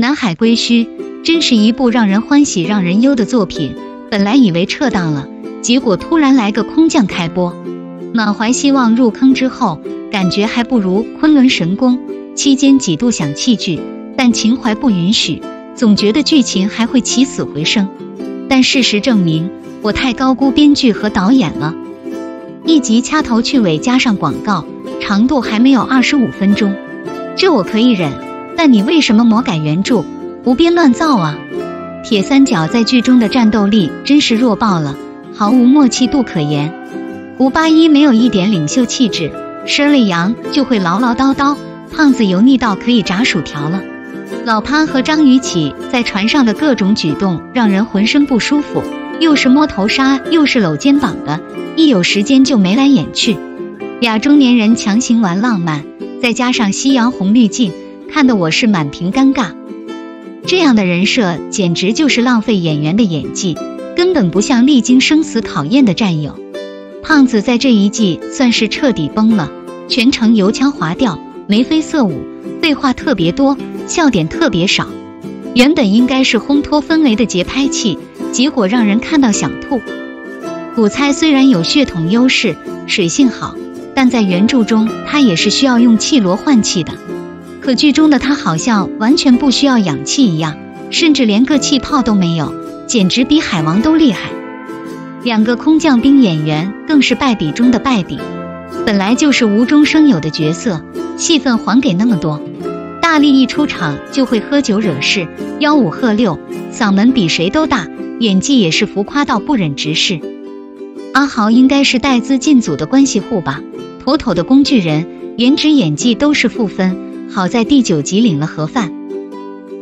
南海归墟真是一部让人欢喜让人忧的作品。本来以为撤档了，结果突然来个空降开播。满怀希望入坑之后，感觉还不如昆仑神功。期间几度想弃剧，但情怀不允许，总觉得剧情还会起死回生。但事实证明，我太高估编剧和导演了。一集掐头去尾加上广告，长度还没有二十五分钟，这我可以忍。但你为什么魔改原著，胡编乱造啊？铁三角在剧中的战斗力真是弱爆了，毫无默契度可言。胡八一没有一点领袖气质，生了羊就会唠唠叨叨，胖子油腻到可以炸薯条了。老潘和张雨绮在船上的各种举动让人浑身不舒服，又是摸头杀，又是搂肩膀的，一有时间就眉来眼去。俩中年人强行玩浪漫，再加上夕阳红滤镜，看得我是满屏尴尬。这样的人设简直就是浪费演员的演技，根本不像历经生死考验的战友。胖子在这一季算是彻底崩了，全程油腔滑调，眉飞色舞，废话特别多，笑点特别少。原本应该是烘托氛围的节拍器，结果让人看到想吐。古猜虽然有血统优势，水性好，但在原著中他也是需要用气罗换气的。可剧中的他好像完全不需要氧气一样，甚至连个气泡都没有，简直比海王都厉害。两个空降兵演员更是败笔中的败笔，本来就是无中生有的角色，戏份还给那么多。大力一出场就会喝酒惹事，吆五喝六，嗓门比谁都大，演技也是浮夸到不忍直视。阿豪应该是带资进组的关系户吧，妥妥的工具人，颜值演技都是负分。好在第九集领了盒饭，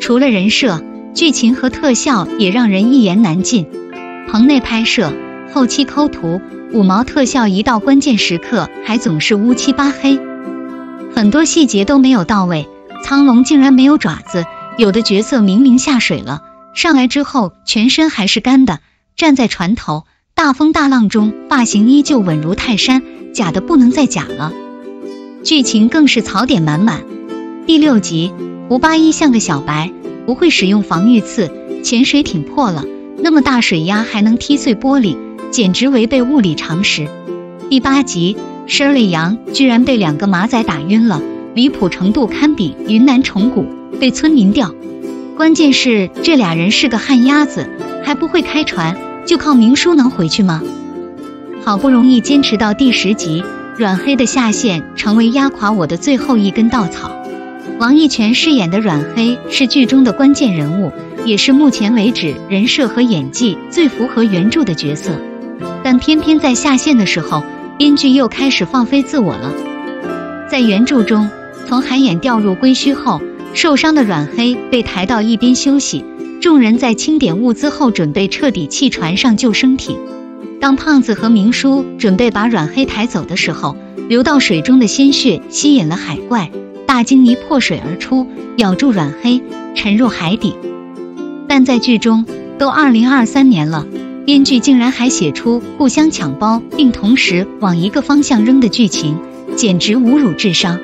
除了人设，剧情和特效也让人一言难尽。棚内拍摄、后期抠图、五毛特效，一到关键时刻还总是乌漆八黑，很多细节都没有到位。苍龙竟然没有爪子，有的角色明明下水了，上来之后全身还是干的，站在船头，大风大浪中发型依旧稳如泰山，假的不能再假了。剧情更是槽点满满。第六集，胡八一像个小白，不会使用防御刺，潜水艇破了，那么大水压还能踢碎玻璃，简直违背物理常识。第八集，申利阳居然被两个马仔打晕了，离谱程度堪比云南虫谷被村民吊。关键是这俩人是个旱鸭子，还不会开船，就靠明叔能回去吗？好不容易坚持到第十集，软黑的下线成为压垮我的最后一根稻草。王一泉饰演的阮黑是剧中的关键人物，也是目前为止人设和演技最符合原著的角色。但偏偏在下线的时候，编剧又开始放飞自我了。在原著中，从海眼掉入归墟后，受伤的阮黑被抬到一边休息，众人在清点物资后，准备彻底弃船上救生艇。当胖子和明叔准备把阮黑抬走的时候，流到水中的鲜血吸引了海怪。大鲸泥破水而出，咬住阮黑，沉入海底。但在剧中，都二零二三年了，编剧竟然还写出互相抢包，并同时往一个方向扔的剧情，简直侮辱智商。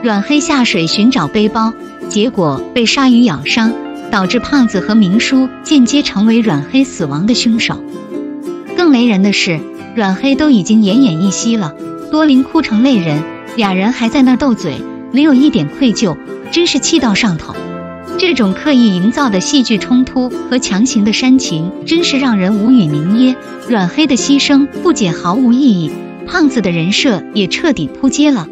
阮黑下水寻找背包，结果被鲨鱼咬伤，导致胖子和明叔间接成为阮黑死亡的凶手。更雷人的是，阮黑都已经奄奄一息了，多林哭成泪人，俩人还在那斗嘴。没有一点愧疚，真是气到上头。这种刻意营造的戏剧冲突和强行的煽情，真是让人无语凝噎。阮黑的牺牲不仅毫无意义，胖子的人设也彻底扑街了。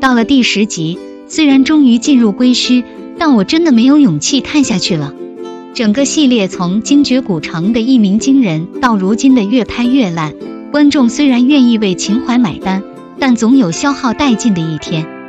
到了第十集，虽然终于进入归墟，但我真的没有勇气看下去了。整个系列从精绝古城的一鸣惊人，到如今的越拍越烂，观众虽然愿意为情怀买单，但总有消耗殆尽的一天。